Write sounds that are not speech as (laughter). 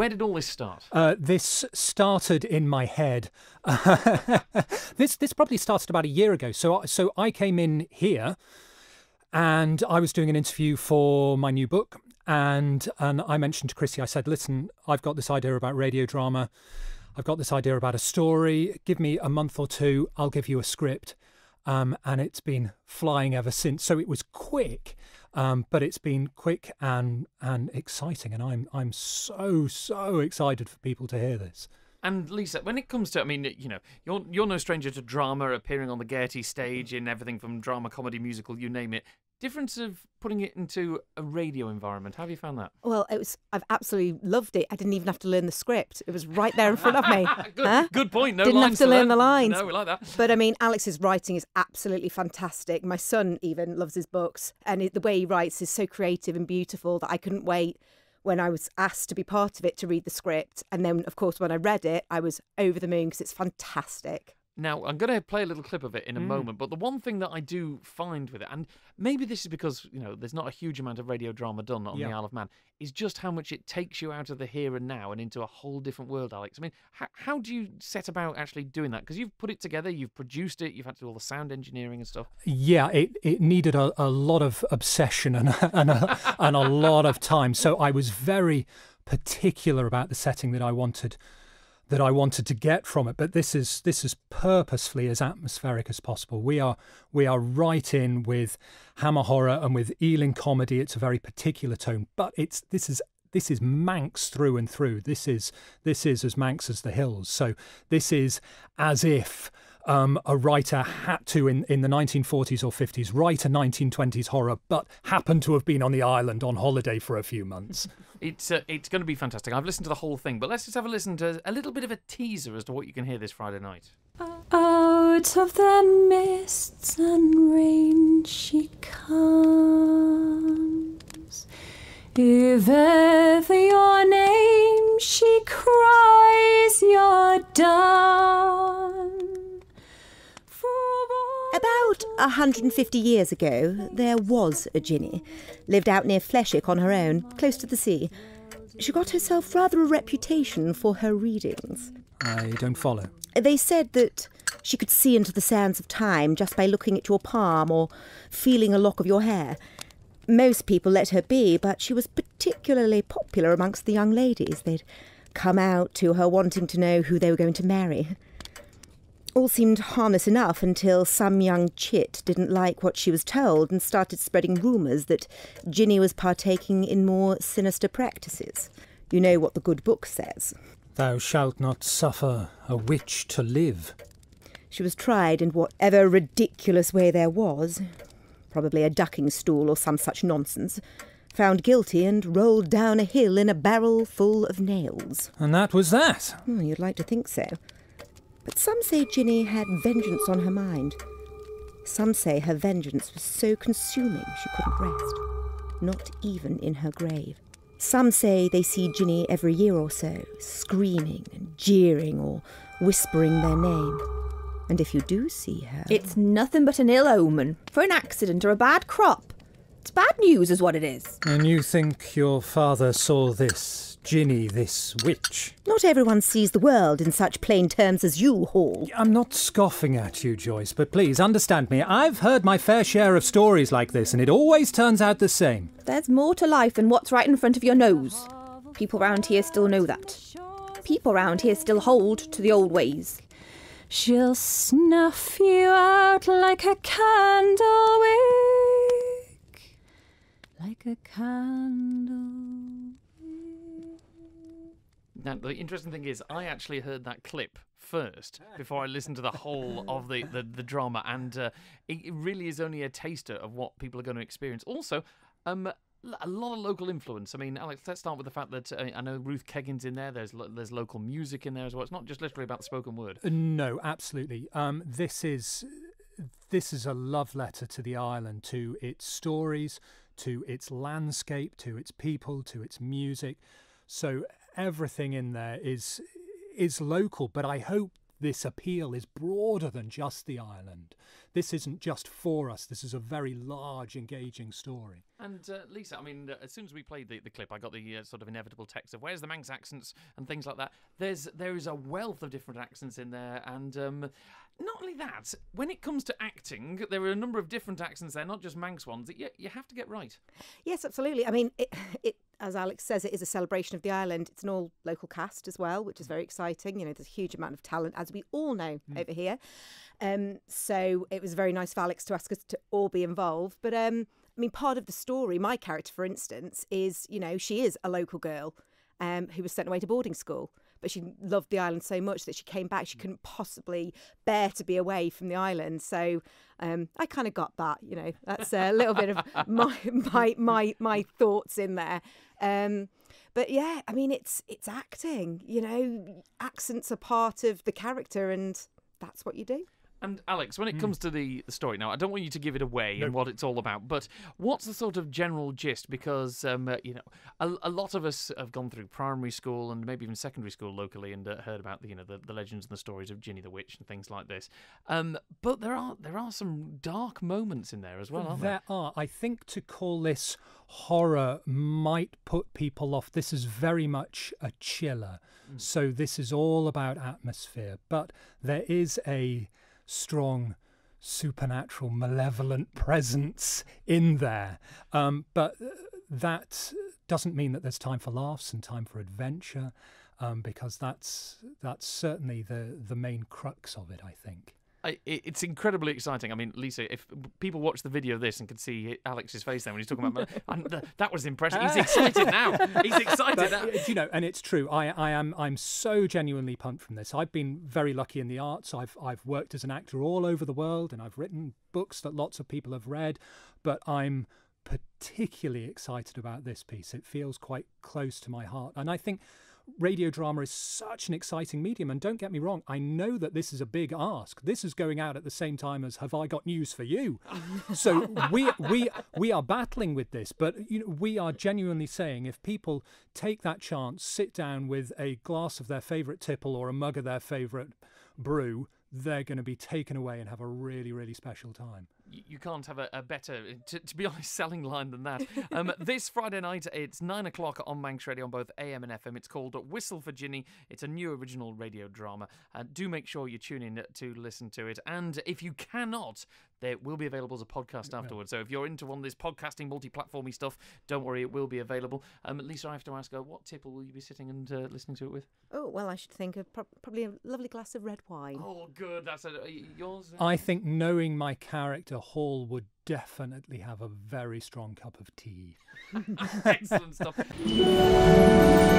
where did all this start? Uh, this started in my head. (laughs) this this probably started about a year ago. So so I came in here, and I was doing an interview for my new book, and and I mentioned to Chrissy, I said, listen, I've got this idea about radio drama. I've got this idea about a story. Give me a month or two. I'll give you a script. Um, and it's been flying ever since. So it was quick, um, but it's been quick and and exciting. And I'm I'm so so excited for people to hear this. And Lisa, when it comes to, I mean, you know, you're you're no stranger to drama, appearing on the Gaiety stage in everything from drama, comedy, musical, you name it. Difference of putting it into a radio environment. How have you found that? Well, it was. I've absolutely loved it. I didn't even have to learn the script. It was right there in front of me. (laughs) good, Huh? good point. No Didn't have to learn learn. the lines. No, we like that. But I mean, Alex's writing is absolutely fantastic. My son even loves his books, and it, the way he writes is so creative and beautiful that I couldn't wait when I was asked to be part of it to read the script. And then, of course, when I read it, I was over the moon because it's fantastic. Now, I'm going to play a little clip of it in a Mm. moment, but the one thing that I do find with it, and maybe this is because, you know, there's not a huge amount of radio drama done on Yeah. the Isle of Man, is just how much it takes you out of the here and now and into a whole different world, Alex. I mean, how, how do you set about actually doing that? Because you've put it together, you've produced it, you've had to do all the sound engineering and stuff. Yeah, it, it needed a, a lot of obsession and (laughs) and a, and a lot of time. So I was very particular about the setting that I wanted that I wanted to get from it. But this is this is purposefully as atmospheric as possible. We are we are right in with Hammer horror and with Ealing comedy. It's a very particular tone, but it's this is this is Manx through and through. This is this is as Manx as the hills. So this is as if um, a writer had to in, in the 1940s or 50s write a 1920s horror, but happened to have been on the island on holiday for a few months. (laughs) It's uh, it's going to be fantastic. I've listened to the whole thing, but let's just have a listen to a little bit of a teaser as to what you can hear this Friday night. Out of the mists and rain she comes. If ever your name 150 years ago, there was a Jinny. Lived out near Fleshwick on her own, close to the sea. She got herself rather a reputation for her readings. I don't follow. They said that she could see into the sands of time just by looking at your palm or feeling a lock of your hair. Most people let her be, but she was particularly popular amongst the young ladies. They'd come out to her wanting to know who they were going to marry. All seemed harmless enough until some young chit didn't like what she was told and started spreading rumours that Jinny was partaking in more sinister practices. You know what the good book says. Thou shalt not suffer a witch to live. She was tried in whatever ridiculous way there was, probably a ducking stool or some such nonsense, found guilty and rolled down a hill in a barrel full of nails. And that was that. Hmm, you'd like to think so. But some say Jinny had vengeance on her mind. Some say her vengeance was so consuming she couldn't rest, not even in her grave. Some say they see Jinny every year or so, screaming and jeering or whispering their name. And if you do see her. It's nothing but an ill omen for an accident or a bad crop. It's bad news, is what it is. And you think your father saw this Jinny, this witch? Not everyone sees the world in such plain terms as you, Hall. I'm not scoffing at you, Joyce, but please understand me. I've heard my fair share of stories like this, and it always turns out the same. There's more to life than what's right in front of your nose. People round here still know that. People round here still hold to the old ways. She'll snuff you out like a candle wick, like a candle. Now, the interesting thing is, I actually heard that clip first before I listened to the whole of the, the, the drama, and uh, it, really is only a taster of what people are going to experience. Also, um, a lot of local influence. I mean, Alex, let's start with the fact that uh, I know Ruth Keggin's in there. There's lo- there's local music in there as well. It's not just literally about the spoken word. Uh, No, absolutely. Um, this is this is a love letter to the island, to its stories, to its landscape, to its people, to its music. So everything in there is is local, but I hope this appeal is broader than just the island. This isn't just for us. This is a very large, engaging story. And uh, Lisa, I mean, as soon as we played the, the clip, I got the uh, sort of inevitable text of where's the Manx accents and things like that. There's there is a wealth of different accents in there, and um, not only that, when it comes to acting, there are a number of different accents there, not just Manx ones that you, you have to get right. Yes, absolutely. I mean, it, it, as Alex says, it is a celebration of the island. It's an all local cast as well, which is very exciting. You know, there's a huge amount of talent, as we all know Mm. over here. Um, so it was very nice for Alex to ask us to all be involved. But um, I mean, part of the story, my character, for instance, is you know she is a local girl um, who was sent away to boarding school. But she loved the island so much that she came back. She couldn't possibly bear to be away from the island. So um, I kind of got that. You know, that's a little bit of (laughs) my my my my thoughts in there. Um, but yeah, I mean, it's it's acting. You know, accents are part of the character, and that's what you do. And Alex, when it comes to the, the story, now I don't want you to give it away and what it's all about, but what's the sort of general gist? Because um, uh, you know, a, a lot of us have gone through primary school and maybe even secondary school locally and uh, heard about the you know the, the legends and the stories of Jinny the Witch and things like this. Um, but there are there are some dark moments in there as well, aren't there? There are. I think to call this horror might put people off. This is very much a chiller. So this is all about atmosphere, but there is a strong supernatural malevolent presence in there. Um, but uh, that doesn't mean that there's time for laughs and time for adventure, um, because that's that's certainly the the main crux of it. I think. I, it's incredibly exciting. I mean, Lisa, if people watch the video of this and can see Alex's face then when he's talking about, and th- that was impressive. He's excited (laughs) now. He's excited. but now. you know, and it's true. I, I am I'm so genuinely pumped from this. I've been very lucky in the arts. I've I've worked as an actor all over the world, and I've written books that lots of people have read. But I'm particularly excited about this piece. It feels quite close to my heart, and I think radio drama is such an exciting medium. And don't get me wrong, I know that this is a big ask. This is going out at the same time as Have I Got News for You? (laughs) so we we we are battling with this, but you know, we are genuinely saying if people take that chance, sit down with a glass of their favourite tipple or a mug of their favourite brew, they're going to be taken away and have a really really special time. You can't have a, a better, to, to be (laughs) honest, selling line than that. Um, (laughs) this Friday night, it's nine o'clock on Manx Radio on both AM and FM. It's called Whistle for Jinny. It's a new original radio drama. Uh, do make sure you tune in to listen to it. And if you cannot, there will be available as a podcast afterwards. So if you're into one of this podcasting, multi-platformy stuff, don't worry, it will be available. Um, at Lisa, I have to ask, uh, what tipple will you be sitting and uh, listening to it with? Oh well, I should think of pro- probably a lovely glass of red wine. Oh, good. That's a, yours. I think knowing my character, Hall would definitely have a very strong cup of tea. (laughs) Excellent stuff. (laughs)